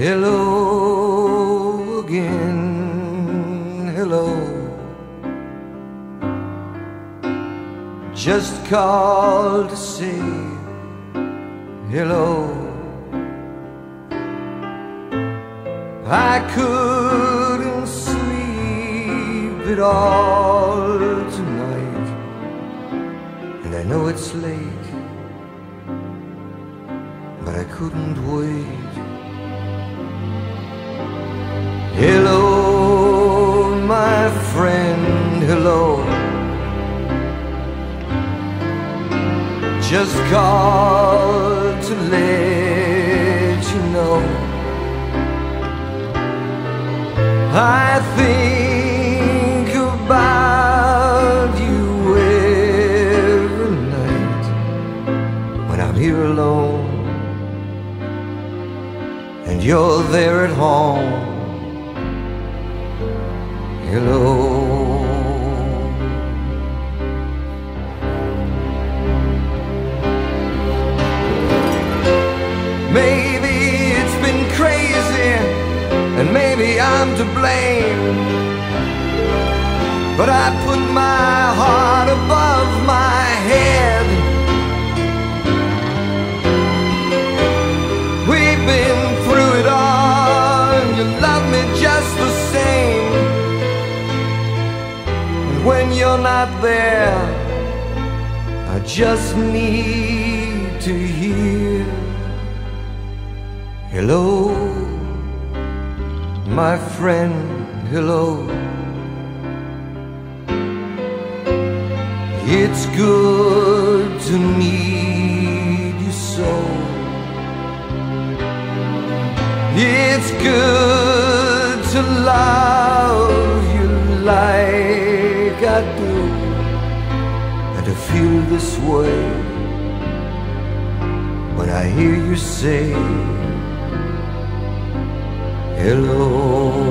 Hello again, hello. Just called to say hello. I couldn't sleep at all tonight, and I know it's late, but I couldn't wait. Hello. Just called to let you know I think about you every night when I'm here alone and you're there at home. Hello. I'm to blame. But I put my heart above my head. We've been through it all, and you love me just the same. And when you're not there, I just need to hear. Hello, my friend, hello. It's good to meet you so. It's good to love you like I do, and to feel this way when I hear you say hello.